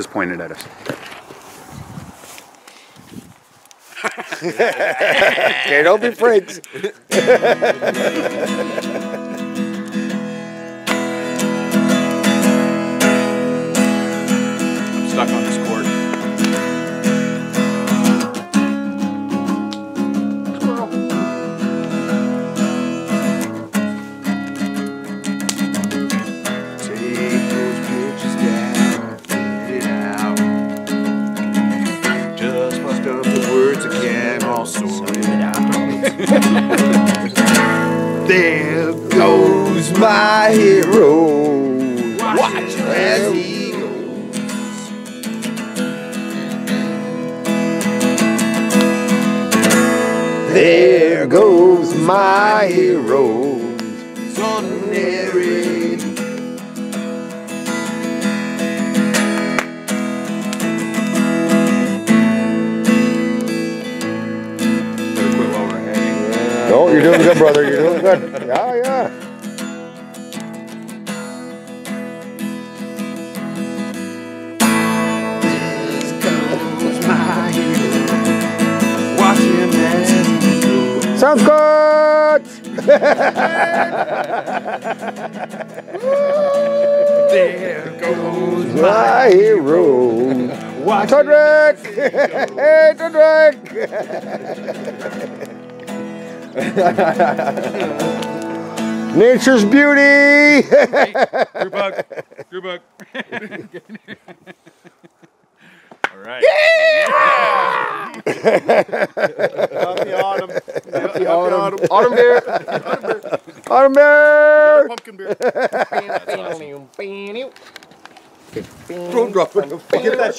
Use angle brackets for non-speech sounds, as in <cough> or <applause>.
just pointed at us. <laughs> okay, don't be freaks. <laughs> I'm stuck on this words again, I'll sort it out. <laughs> there goes my hero. Watch as he goes. There goes my hero. Ordinary. Better No, you're doing good, brother. You're doing good. <laughs> Yeah, yeah. Watch him as he goes. Sounds good. There goes My hero. Watch Todrick. <laughs> Hey, Todrick. <laughs> <laughs> Nature's beauty. Group hug. Group hug. All right. Happy autumn. Happy autumn. autumn. Autumn beer. <laughs> Autumn beer. Pumpkin beer. <laughs> Road Get that